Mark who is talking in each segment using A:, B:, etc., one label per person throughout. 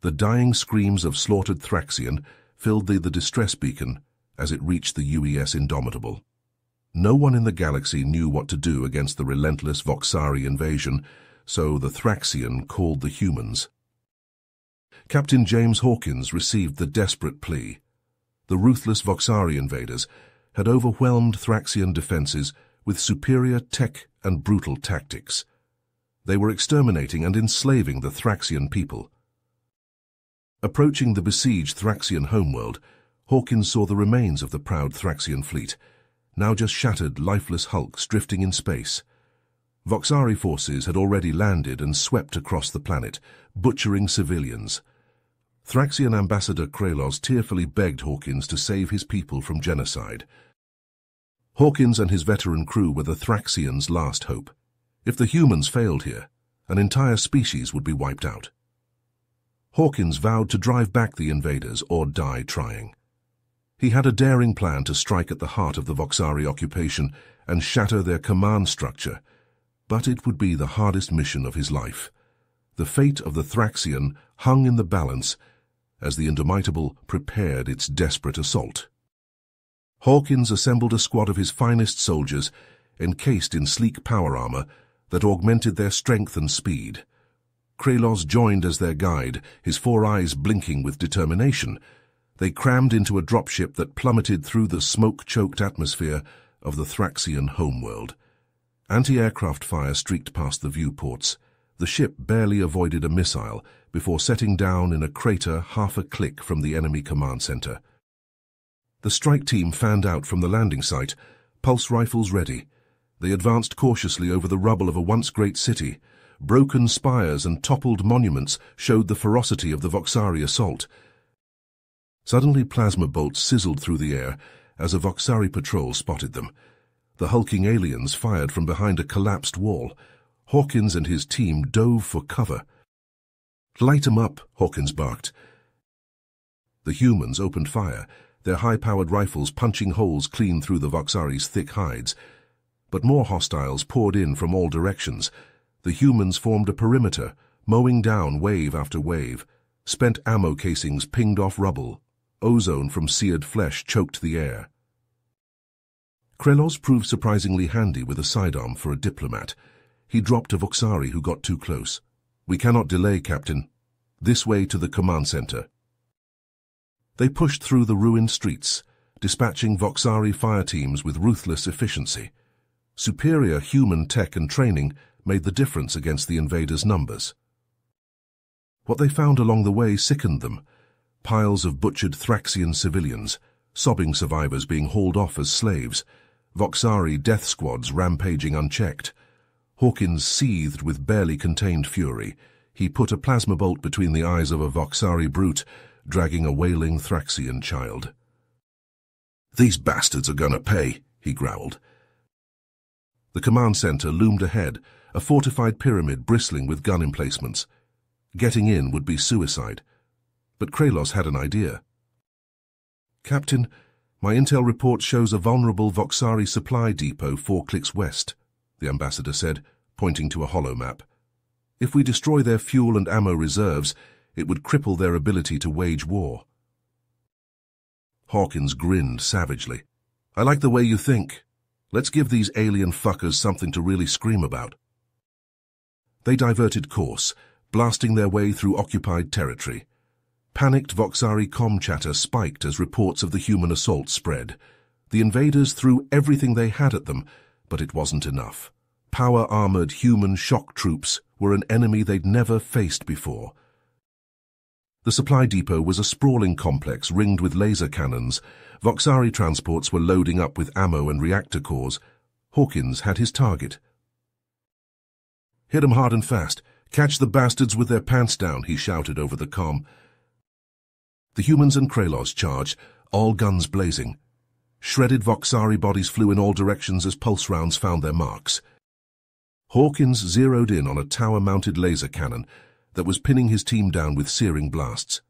A: The dying screams of slaughtered Thraxian filled the, the distress beacon as it reached the UES Indomitable. No one in the galaxy knew what to do against the relentless Voxari invasion, so the Thraxian called the humans. Captain James Hawkins received the desperate plea. The ruthless Voxari invaders had overwhelmed Thraxian defenses with superior tech and brutal tactics. They were exterminating and enslaving the Thraxian people. Approaching the besieged Thraxian homeworld, Hawkins saw the remains of the proud Thraxian fleet, now just shattered, lifeless hulks drifting in space. Voxari forces had already landed and swept across the planet, butchering civilians. Thraxian ambassador Kralos tearfully begged Hawkins to save his people from genocide. Hawkins and his veteran crew were the Thraxians' last hope. If the humans failed here, an entire species would be wiped out. Hawkins vowed to drive back the invaders or die trying. He had a daring plan to strike at the heart of the Voxari occupation and shatter their command structure, but it would be the hardest mission of his life. The fate of the Thraxian hung in the balance as the Indomitable prepared its desperate assault. Hawkins assembled a squad of his finest soldiers, encased in sleek power armor that augmented their strength and speed. Kralos joined as their guide, his four eyes blinking with determination. They crammed into a dropship that plummeted through the smoke-choked atmosphere of the Thraxian homeworld. Anti-aircraft fire streaked past the viewports. The ship barely avoided a missile before setting down in a crater half a click from the enemy command center. The strike team fanned out from the landing site, pulse rifles ready. They advanced cautiously over the rubble of a once great city, Broken spires and toppled monuments showed the ferocity of the Voxari assault. Suddenly plasma bolts sizzled through the air as a Voxari patrol spotted them. The hulking aliens fired from behind a collapsed wall. Hawkins and his team dove for cover. Light 'em up, Hawkins barked. The humans opened fire, their high-powered rifles punching holes clean through the Voxari's thick hides. But more hostiles poured in from all directions, the humans formed a perimeter, mowing down wave after wave. Spent ammo casings pinged off rubble. Ozone from seared flesh choked the air. Krelos proved surprisingly handy with a sidearm for a diplomat. He dropped a Voxari who got too close. We cannot delay, Captain. This way to the command center. They pushed through the ruined streets, dispatching Voxari fire teams with ruthless efficiency. Superior human tech and training made the difference against the invaders' numbers. What they found along the way sickened them. Piles of butchered Thraxian civilians, sobbing survivors being hauled off as slaves, Voxari death squads rampaging unchecked. Hawkins seethed with barely contained fury. He put a plasma bolt between the eyes of a Voxari brute, dragging a wailing Thraxian child. These bastards are gonna pay, he growled. The command center loomed ahead, a fortified pyramid bristling with gun emplacements. Getting in would be suicide. But Kralos had an idea. Captain, my intel report shows a vulnerable Voxari supply depot four clicks west, the ambassador said, pointing to a hollow map. If we destroy their fuel and ammo reserves, it would cripple their ability to wage war. Hawkins grinned savagely. I like the way you think. Let's give these alien fuckers something to really scream about. They diverted course, blasting their way through occupied territory. Panicked Voxari com chatter spiked as reports of the human assault spread. The invaders threw everything they had at them, but it wasn't enough. Power-armored human shock troops were an enemy they'd never faced before. The supply depot was a sprawling complex ringed with laser cannons. Voxari transports were loading up with ammo and reactor cores. Hawkins had his target, Hit 'em hard and fast. Catch the bastards with their pants down, he shouted over the com. The humans and Kralos charged, all guns blazing. Shredded Voxari bodies flew in all directions as pulse rounds found their marks. Hawkins zeroed in on a tower-mounted laser cannon that was pinning his team down with searing blasts.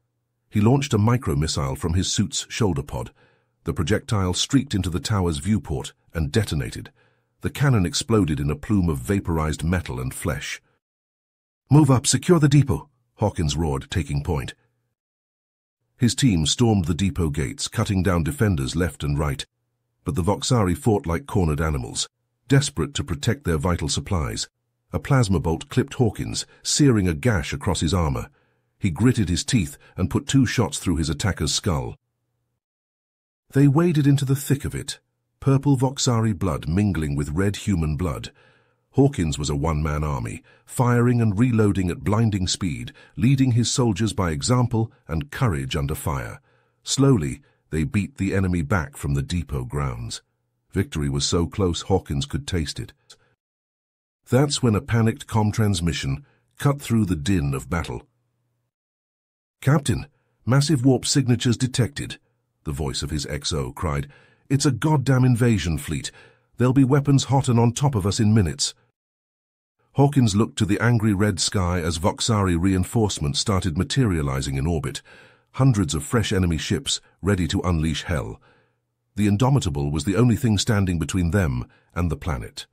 A: He launched a micro-missile from his suit's shoulder pod. The projectile streaked into the tower's viewport and detonated. The cannon exploded in a plume of vaporized metal and flesh. Move up, secure the depot, Hawkins roared, taking point. His team stormed the depot gates, cutting down defenders left and right, but the Voxari fought like cornered animals, desperate to protect their vital supplies. A plasma bolt clipped Hawkins, searing a gash across his armor. He gritted his teeth and put two shots through his attacker's skull. They waded into the thick of it, purple Voxari blood mingling with red human blood. Hawkins was a one-man army, firing and reloading at blinding speed, leading his soldiers by example and courage under fire. Slowly, they beat the enemy back from the depot grounds. Victory was so close Hawkins could taste it. That's when a panicked com transmission cut through the din of battle. Captain, massive warp signatures detected, the voice of his XO cried. It's a goddamn invasion fleet. There'll be weapons hot and on top of us in minutes. Hawkins looked to the angry red sky as Voxari reinforcements started materializing in orbit, hundreds of fresh enemy ships ready to unleash hell. The Indomitable was the only thing standing between them and the planet.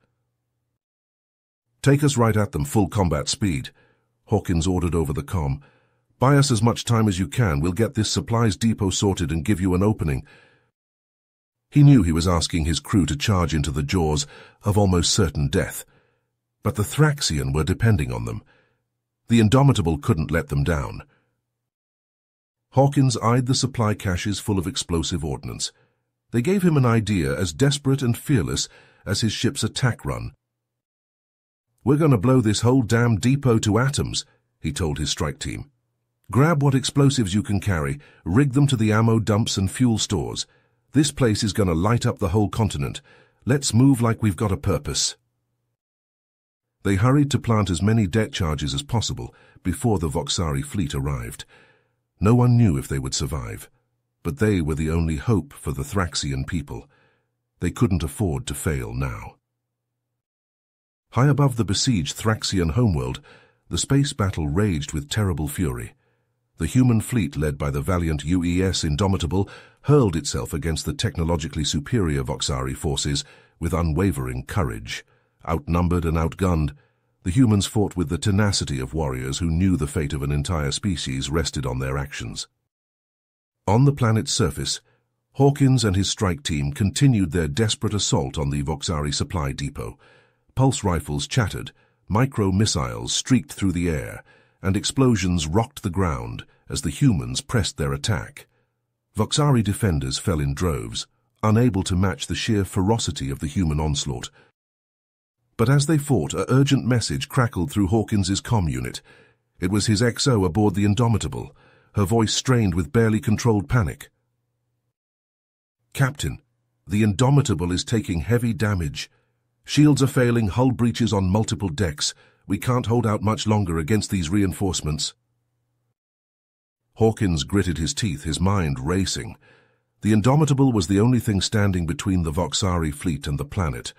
A: Take us right at them full combat speed, Hawkins ordered over the com. Buy us as much time as you can. We'll get this supplies depot sorted and give you an opening. He knew he was asking his crew to charge into the jaws of almost certain death. But the Thraxian were depending on them. The Indomitable couldn't let them down. Hawkins eyed the supply caches full of explosive ordnance. They gave him an idea as desperate and fearless as his ship's attack run. We're going to blow this whole damn depot to atoms, he told his strike team. Grab what explosives you can carry, rig them to the ammo dumps and fuel stores. This place is going to light up the whole continent. Let's move like we've got a purpose. They hurried to plant as many deck charges as possible before the Voxari fleet arrived. No one knew if they would survive, but they were the only hope for the Thraxian people. They couldn't afford to fail now. High above the besieged Thraxian homeworld, the space battle raged with terrible fury. The human fleet led by the valiant UES Indomitable hurled itself against the technologically superior Voxari forces with unwavering courage. Outnumbered and outgunned, the humans fought with the tenacity of warriors who knew the fate of an entire species rested on their actions. On the planet's surface, Hawkins and his strike team continued their desperate assault on the Voxari supply depot. Pulse rifles chattered, micro-missiles streaked through the air, and explosions rocked the ground as the humans pressed their attack. Voxari defenders fell in droves, unable to match the sheer ferocity of the human onslaught. But as they fought, a urgent message crackled through Hawkins's com unit. It was his XO aboard the Indomitable, her voice strained with barely controlled panic. Captain, the Indomitable is taking heavy damage. Shields are failing, hull breaches on multiple decks. We can't hold out much longer against these reinforcements. Hawkins gritted his teeth, his mind racing. The Indomitable was the only thing standing between the Voxari fleet and the planet.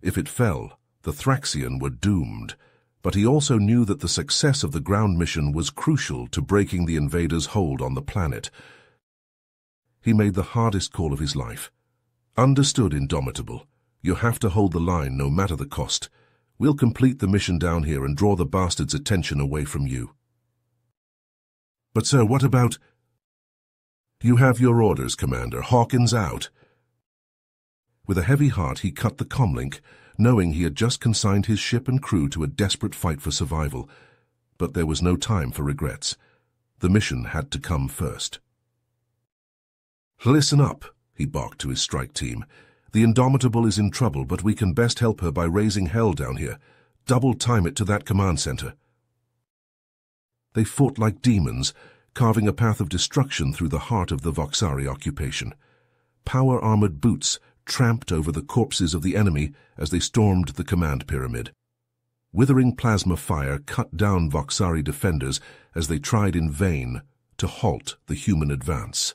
A: If it fell, the Thraxian were doomed. But he also knew that the success of the ground mission was crucial to breaking the invaders' hold on the planet. He made the hardest call of his life. Understood, Indomitable. You have to hold the line no matter the cost. We'll complete the mission down here and draw the bastard's attention away from you. But, sir, what about... You have your orders, Commander. Hawkins out. With a heavy heart, he cut the comlink, knowing he had just consigned his ship and crew to a desperate fight for survival. But there was no time for regrets. The mission had to come first. Listen up, he barked to his strike team. The Indomitable is in trouble, but we can best help her by raising hell down here. Double time it to that command center. They fought like demons, carving a path of destruction through the heart of the Voxari occupation. Power-armored boots tramped over the corpses of the enemy as they stormed the command pyramid. Withering plasma fire cut down Voxari defenders as they tried in vain to halt the human advance.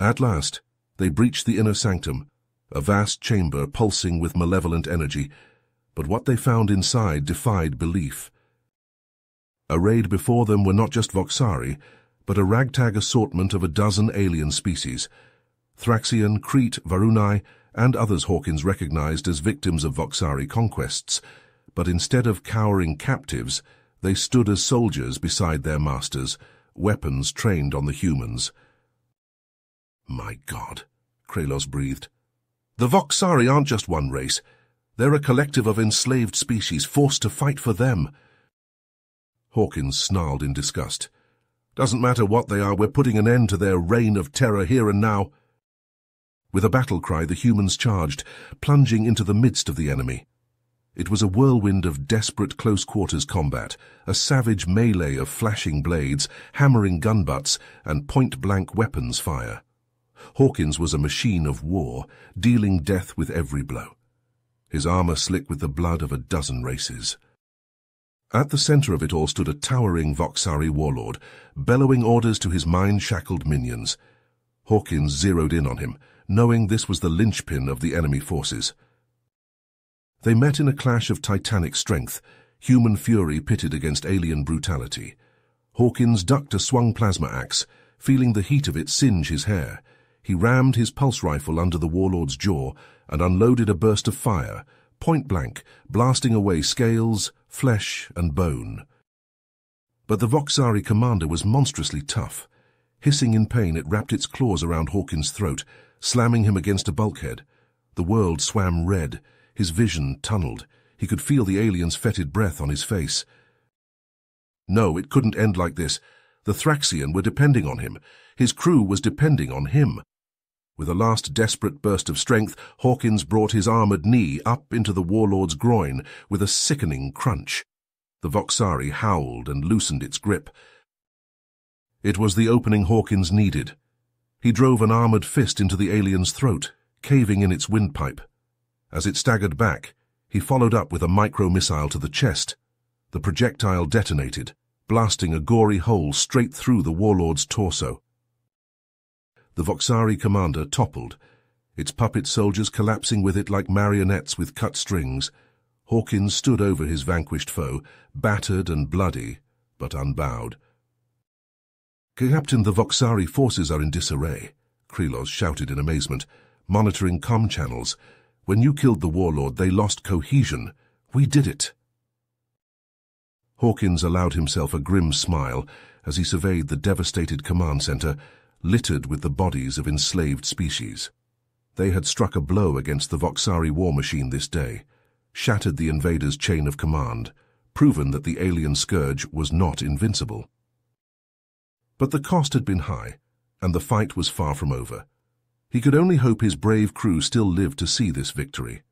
A: At last, they breached the inner sanctum, a vast chamber pulsing with malevolent energy, but what they found inside defied belief. Arrayed before them were not just Voxari, but a ragtag assortment of a dozen alien species, Thraxian, Crete, Varunai, and others Hawkins recognized as victims of Voxari conquests, but instead of cowering captives, They stood as soldiers beside their masters, weapons trained on the humans. My God, Krelos breathed. The Voxari aren't just one race. They're a collective of enslaved species forced to fight for them. Hawkins snarled in disgust. Doesn't matter what they are, we're putting an end to their reign of terror here and now. With a battle cry, the humans charged, plunging into the midst of the enemy. It was a whirlwind of desperate close-quarters combat, a savage melee of flashing blades, hammering gun butts, and point-blank weapons fire. Hawkins was a machine of war, dealing death with every blow. His armor slick with the blood of a dozen races. At the center of it all stood a towering Voxari warlord, bellowing orders to his mind-shackled minions. Hawkins zeroed in on him, knowing this was the linchpin of the enemy forces. They met in a clash of titanic strength, human fury pitted against alien brutality. Hawkins ducked a swung plasma axe, feeling the heat of it singe his hair. He rammed his pulse rifle under the warlord's jaw and unloaded a burst of fire, point blank, blasting away scales, flesh, and bone. But the Voxari commander was monstrously tough. Hissing in pain, it wrapped its claws around Hawkins' throat, slamming him against a bulkhead. The world swam red, his vision tunneled. He could feel the alien's fetid breath on his face. No, it couldn't end like this. The Thraxian were depending on him. His crew was depending on him. With a last desperate burst of strength, Hawkins brought his armored knee up into the warlord's groin with a sickening crunch. The Voxari howled and loosened its grip. It was the opening Hawkins needed. He drove an armored fist into the alien's throat, caving in its windpipe. As it staggered back, he followed up with a micro-missile to the chest. The projectile detonated, blasting a gory hole straight through the warlord's torso the Voxari commander toppled, its puppet soldiers collapsing with it like marionettes with cut strings. Hawkins stood over his vanquished foe, battered and bloody, but unbowed. Captain, the Voxari forces are in disarray, Krelos shouted in amazement, monitoring com channels. When you killed the warlord, they lost cohesion. We did it. Hawkins allowed himself a grim smile as he surveyed the devastated command center littered with the bodies of enslaved species. They had struck a blow against the Voxari war machine this day, shattered the invaders' chain of command, proven that the alien scourge was not invincible. But the cost had been high, and the fight was far from over. He could only hope his brave crew still lived to see this victory.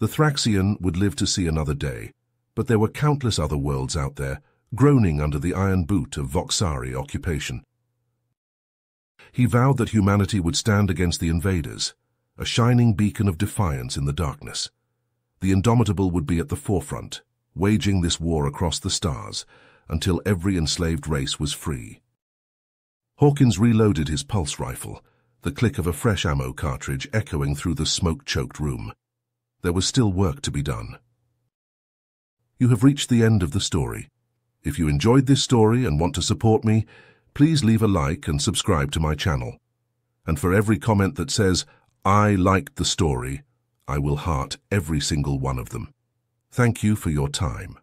A: The Thraxian would live to see another day, but there were countless other worlds out there, groaning under the iron boot of Voxari occupation. He vowed that humanity would stand against the invaders, a shining beacon of defiance in the darkness. The Indomitable would be at the forefront, waging this war across the stars until every enslaved race was free. Hawkins reloaded his pulse rifle, the click of a fresh ammo cartridge echoing through the smoke-choked room. There was still work to be done. You have reached the end of the story. If you enjoyed this story and want to support me, please leave a like and subscribe to my channel. And for every comment that says, I liked the story, I will heart every single one of them. Thank you for your time.